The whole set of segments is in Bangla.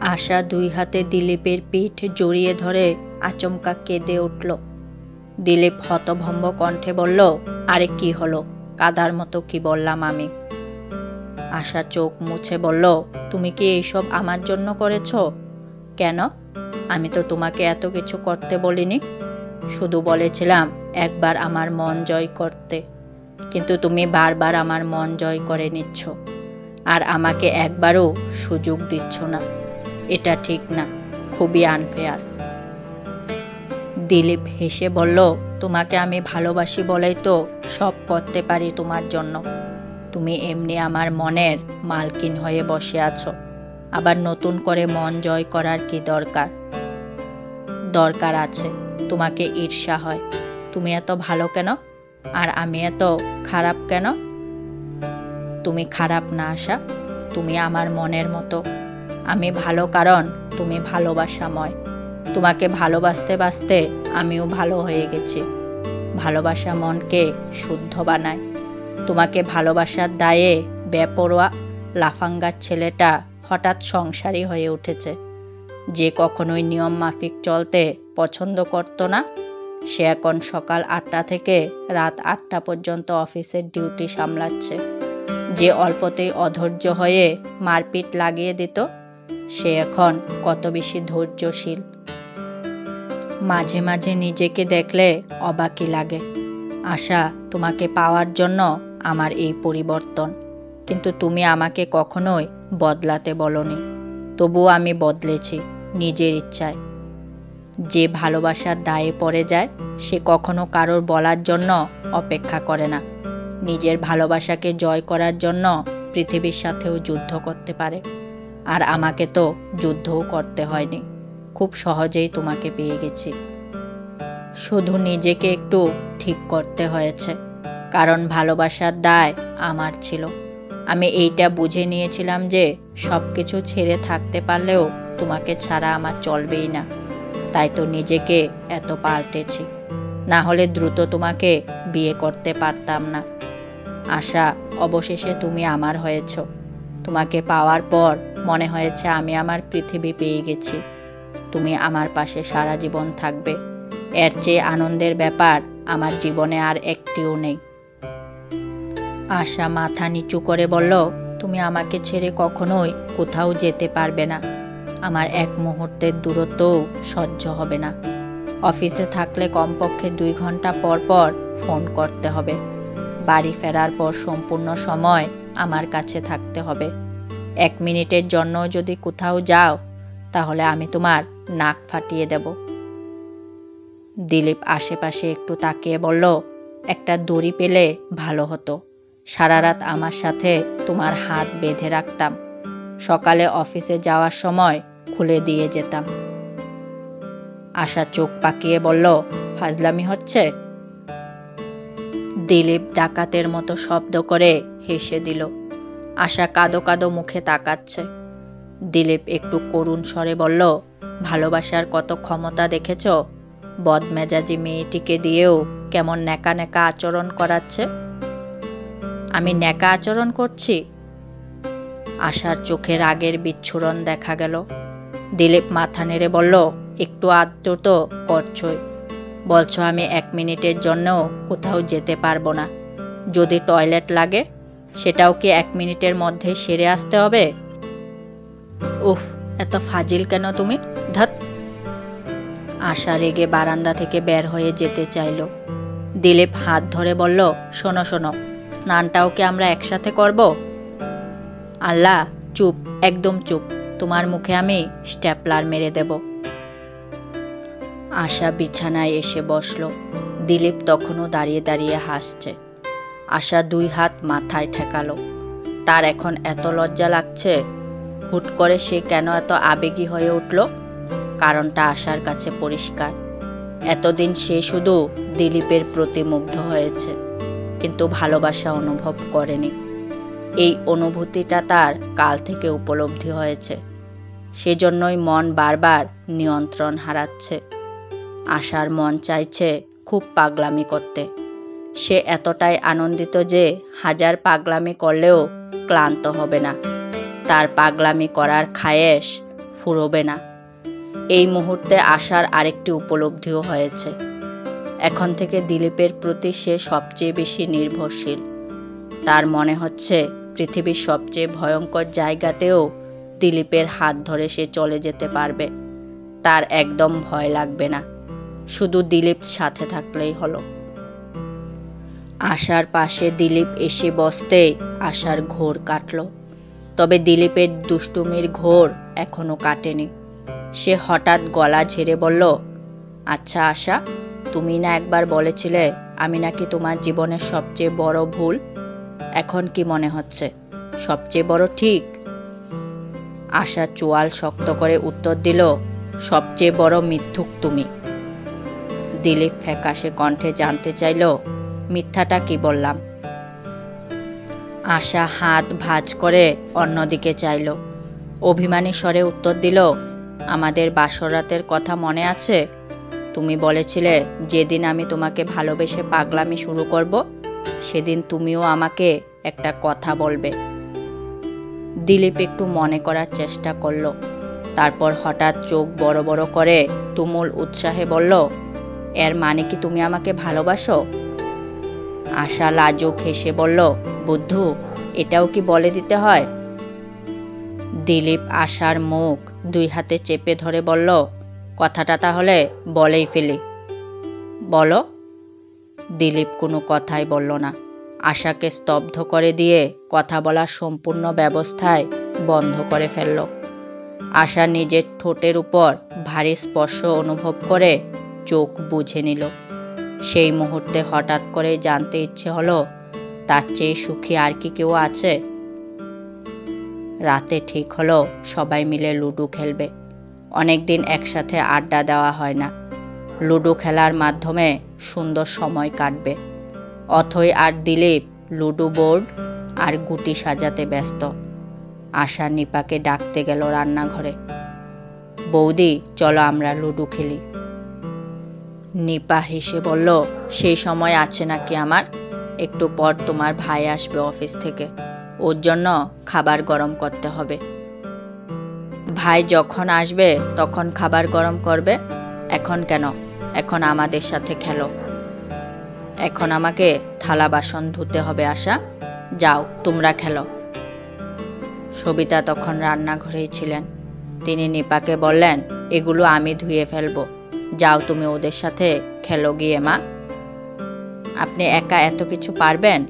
আশা দুই হাতে দিলীপের পিঠ জড়িয়ে ধরে আচমকা কেঁদে উঠল। দিলীপ হতভম্ব কণ্ঠে বলল, আরে কি হলো? কাদার মতো কি বললাম আমি? আশা চোখ মুছে বলল, তুমি কি এইসব আমার জন্য করেছ? কেন? আমি তো তোমাকে এত কিছু করতে বলিনি। শুধু বলেছিলাম একবার আমার মন জয় করতে। কিন্তু তুমি বারবার আমার মন জয় করে নিচ্ছ। আর আমাকে একবারও সুযোগ দিচ্ছ না। এটা ঠিক না, খুবই আনফেয়ার দিলীপ হেসে বলল, তোমাকে আমি ভালোবাসি বলেই তো সব করতে পারি তোমার জন্য। তুমি এমনি আমার মনের মালকিন হয়ে বসে আছো। আবার নতুন করে মন জয় করার কি দরকার? দরকার আছে, তোমাকে ঈর্ষা হয়। তুমি এত ভালো কেন? আর আমি এত খারাপ কেন? তুমি খারাপ না আসা তুমি আমার মনের মতো। আমি ভালো কারণ, তুমি ভালোবাসাময়। তোমাকে ভালোবাসতে বাসতে আমিও ভালো হয়ে গেছি। ভালোবাসা মনকে শুদ্ধ বানায়। তোমাকে ভালোবাসার দায়ে বেপরোয়া লাফাঙ্গার ছেলেটা হঠাৎ সংসারী হয়ে উঠেছে। যে কখনোই নিয়ম মাফিক চলতে পছন্দ করতো না। সে এখন সকাল আটটা থেকে রাত আটটা পর্যন্ত অফিসের ডিউটি সামলাচ্ছে। যে অল্পতেই অধৈর্য হয়ে মারপিট লাগিয়ে দিত সে এখন কত বেশি ধৈর্যশীল। মাঝে মাঝে নিজেকে দেখলে অবাকই লাগে। আশা তোমাকে পাওয়ার জন্য আমার এই পরিবর্তন। কিন্তু তুমি আমাকে কখনোই বদলাতে বলনি। তবুও আমি বদলেছি নিজের ইচ্ছায়। যে ভালোবাসার দায়ে পড়ে যায়, সে কখনো কারোর বলার জন্য অপেক্ষা করে না। নিজের ভালোবাসাকে জয় করার জন্য পৃথিবীর সাথেও যুদ্ধ করতে পারে। আর আমাকে তো যুদ্ধও করতে হয়নি। খুব সহজেই তোমাকে পেয়ে গেছি। শুধু নিজেকে একটু ঠিক করতে হয়েছে, কারণ ভালোবাসার দায় আমার ছিল। আমি এইটা বুঝে নিয়েছিলাম যে সব কিছু ছেড়ে থাকতে পারলেও তোমাকে ছাড়া আমার চলবেই না। তাই তো নিজেকে এত পাল্টেছি। না হলে দ্রুত তোমাকে বিয়ে করতে পারতাম না। আশা, অবশেষে তুমি আমার হয়েছ। তোমাকে পাওয়ার পর মনে হয়েছে আমি আমার পৃথিবী পেয়ে গেছি। তুমি আমার পাশে সারা জীবন থাকবে। এর চেয়ে আনন্দের ব্যাপার আমার জীবনে আর একটিও নেই। আশা মাথা নিচু করে বলল, তুমি আমাকে ছেড়ে কখনোই কোথাও যেতে পারবে না। আমার এক মুহূর্তের দূরত্বও সহ্য হবে না। অফিসে থাকলে কমপক্ষে দুই ঘণ্টা পর পর ফোন করতে হবে। বাড়ি ফেরার পর সম্পূর্ণ সময় আমার কাছে থাকতে হবে। এক মিনিটের জন্য যদি কোথাও যাও, তাহলে আমি তোমার নাক ফাটিয়ে দেব। দিলীপ আশেপাশে একটু তাকিয়ে বলল, একটা দড়ি পেলে ভালো হতো। সারা রাত আমার সাথে তোমার হাত বেঁধে রাখতাম। সকালে অফিসে যাওয়ার সময় খুলে দিয়ে যেতাম। আশা চোখ পাকিয়ে বলল, ফাজলামি হচ্ছে? দিলীপ ডাকাতের মতো শব্দ করে হেসে দিল। আশা কাদো কাদো মুখে তাকাচ্ছে। দিলীপ একটু করুণ স্বরে বলল, ভালোবাসার কত ক্ষমতা দেখেছ? বদমেজাজি মেয়েটিকে দিয়েও কেমন ন্যাকা ন্যাকা আচরণ করাচ্ছে? আমি ন্যাকা আচরণ করছি? আশার চোখের আগের বিচ্ছুরণ দেখা গেল। দিলীপ মাথা নেড়ে বলল, একটু আদ্য তো করছই। বলছো আমি এক মিনিটের জন্যও কোথাও যেতে পারব না। যদি টয়লেট লাগে সেটাও কি এক মিনিটের মধ্যে সেরে আসতে হবে? উফ, এত ফাজিল কেন তুমি? ধাত। আশা রেগে বারান্দা থেকে বের হয়ে যেতে চাইল। দিলীপ হাত ধরে বলল, শোনো শোনো, স্নানটাও কি আমরা একসাথে করব? আল্লাহ, চুপ, একদম চুপ, তোমার মুখে আমি স্ট্যাপলার মেরে দেব। আশা বিছানায় এসে বসল। দিলীপ তখনও দাঁড়িয়ে দাঁড়িয়ে হাসছে। আশা দুই হাত মাথায় ঠেকালো। তার এখন এত লজ্জা লাগছে, হুট করে সে কেন এত আবেগী হয়ে উঠল? কারণটা আশার কাছে পরিষ্কার। এতদিন সে শুধু দিলীপের প্রতি মুগ্ধ হয়েছে, কিন্তু ভালোবাসা অনুভব করেনি। এই অনুভূতিটা তার কাল থেকে উপলব্ধি হয়েছে। সেজন্যই মন বারবার নিয়ন্ত্রণ হারাচ্ছে। আশার মন চাইছে খুব পাগলামি করতে। সে এতটাই আনন্দিত যে হাজার পাগলামি করলেও ক্লান্ত হবে না। তার পাগলামি করার খায়েশ ফুরোবে না। এই মুহূর্তে আসার আরেকটি উপলব্ধিও হয়েছে। এখন থেকে দিলীপের প্রতি সে সবচেয়ে বেশি নির্ভরশীল। তার মনে হচ্ছে পৃথিবীর সবচেয়ে ভয়ঙ্কর জায়গাতেও দিলীপের হাত ধরে সে চলে যেতে পারবে। তার একদম ভয় লাগবে না। শুধু দিলীপ সাথে থাকলেই হলো। আশার পাশে দিলীপ এসে বসতে আশার ঘোর কাটল। তবে দিলীপের দুষ্টুমির ঘোর এখনও কাটেনি। সে হঠাৎ গলা ঝেড়ে বলল আচ্ছা আশা, তুমি না একবার বলেছিলে আমি নাকি তোমার জীবনের সবচেয়ে বড় ভুল? এখন কি মনে হচ্ছে? সবচেয়ে বড় ঠিক? আশা চোয়াল শক্ত করে উত্তর দিল, সবচেয়ে বড় মিথ্যুক তুমি। দিলীপ ফ্যাকাশে কণ্ঠে জানতে চাইল মিথ্যাটা কি বললাম? আশা হাত ভাঁজ করে অন্যদিকে চাইল। অভিমানী স্বরে উত্তর দিল, আমাদের বাসরাতের কথা মনে আছে? তুমি বলেছিলে, যেদিন আমি তোমাকে ভালোবেসে পাগলামি শুরু করব, সেদিন তুমিও আমাকে একটা কথা বলবে। দিলীপ একটু মনে করার চেষ্টা করল। তারপর হঠাৎ চোখ বড় বড় করে তুমুল উৎসাহে বলল, এর মানে কি তুমি আমাকে ভালোবাসো? আশা লাজুক হেসে বলল, বুদ্ধু, এটাও কি বলে দিতে হয়? দিলীপ আশার মুখ দুই হাতে চেপে ধরে বলল, কথাটা তাহলে বলেই ফেলি। বলো। দিলীপ কোনো কথাই বলল না। আশাকে স্তব্ধ করে দিয়ে কথা বলার সম্পূর্ণ ব্যবস্থায় বন্ধ করে ফেলল। আশা নিজের ঠোঁটের উপর ভারী স্পর্শ অনুভব করে চোখ বুঝে নিল। সেই মুহূর্তে হঠাৎ করে জানতে ইচ্ছে হলো, তার চেয়ে সুখী আর কি কেউ আছে? রাতে ঠিক হলো, সবাই মিলে লুডো খেলবে। অনেক দিন একসাথে আড্ডা দেওয়া হয় না। লুডো খেলার মাধ্যমে সুন্দর সময় কাটবে। অথই আর দিলীপ লুডো বোর্ড আর গুটি সাজাতে ব্যস্ত। আশা নিপাকে ডাকতে গেল রান্নাঘরে। বৌদি, চলো আমরা লুডো খেলি। নিপা হেসে বলল, সেই সময় আছে নাকি আমার? একটু পর তোমার ভাই আসবে অফিস থেকে। ওর জন্য খাবার গরম করতে হবে। ভাই যখন আসবে, তখন খাবার গরম করবে? এখন কেন? এখন আমাদের সাথে খেলো। এখন আমাকে থালা বাসন ধুতে হবে, আশা। যাও, তোমরা খেলো। সবিতা তখন রান্নাঘরেই ছিলেন। তিনি নিপাকে বললেন, এগুলো আমি ধুয়ে ফেলব। যাও তুমি ওদের সাথে, খেলো গিয়ে মা। আপনি একা এত কিছু পারবেন?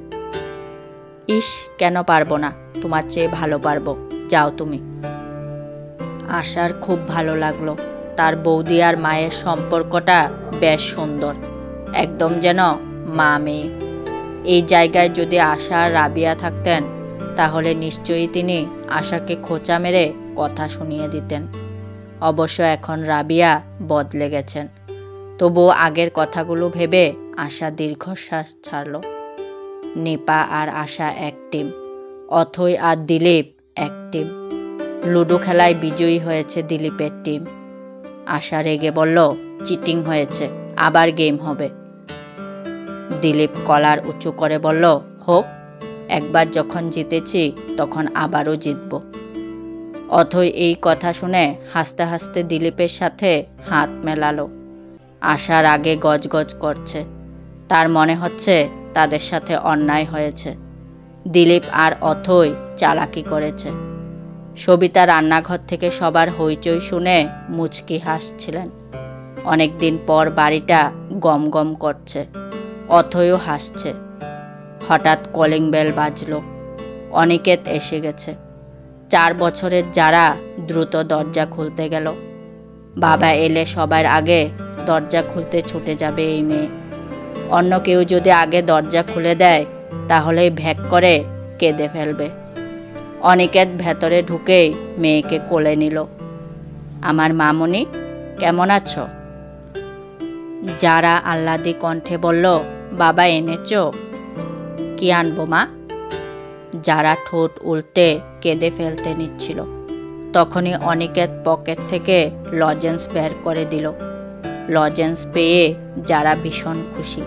ইস, কেন পারব না? তোমার চেয়ে ভালো পারব। যাও তুমি। আশার খুব ভালো লাগল। তার বৌদি আর মায়ের সম্পর্কটা বেশ সুন্দর। একদম যেন মা মেয়ে। এই জায়গায় যদি আশা আর রাবিয়া থাকতেন, তাহলে নিশ্চয়ই তিনি আশাকে খোঁচা মেরে কথা শুনিয়ে দিতেন। অবশ্য এখন রাবিয়া বদলে গেছেন। তবুও আগের কথাগুলো ভেবে আশা দীর্ঘশ্বাস ছাড়ল। নিপা আর আশা এক টিম, অথই আর দিলীপ এক টিম। লুডো খেলায় বিজয়ী হয়েছে দিলীপের টিম। আশা রেগে বলল, চিটিং হয়েছে, আবার গেম হবে। দিলীপ কলার উঁচু করে বলল, হোক, একবার যখন জিতেছি তখন আবারও জিতব। অথই এই কথা শুনে হাসতে হাসতে দিলীপের সাথে হাত মেলালো। আসার আগে গজগজ করছে। তার মনে হচ্ছে তাদের সাথে অন্যায় হয়েছে। দিলীপ আর অথই চালাকি করেছে। সবিতা রান্নাঘর থেকে সবার হইচই শুনে মুচকি হাসছিলেন। অনেকদিন পর বাড়িটা গম গম করছে। অথয়ও হাসছে। হঠাৎ কলিং বেল বাজল। অনিকেত এসে গেছে। চার বছরের যারা দ্রুত দরজা খুলতে গেল। বাবা এলে সবার আগে দরজা খুলতে ছুটে যাবে এই মেয়ে। অন্য কেউ যদি আগে দরজা খুলে দেয় তাহলে ভ্যাক করে কেঁদে ফেলবে। অনিকেত ভেতরে ঢুকেই মেয়েকে কোলে নিল। আমার মামনি, কেমন আছো? যারা আহ্লাদি কণ্ঠে বলল, বাবা এনেছো? কি আনব মা? যারা ঠোঁট উল্টে কেঁদে ফেলতে নিচ্ছিল। তখনই অনিকেত পকেট থেকে লজেন্স বের করে দিল। লজেন্স পেয়ে যারা ভীষণ খুশি।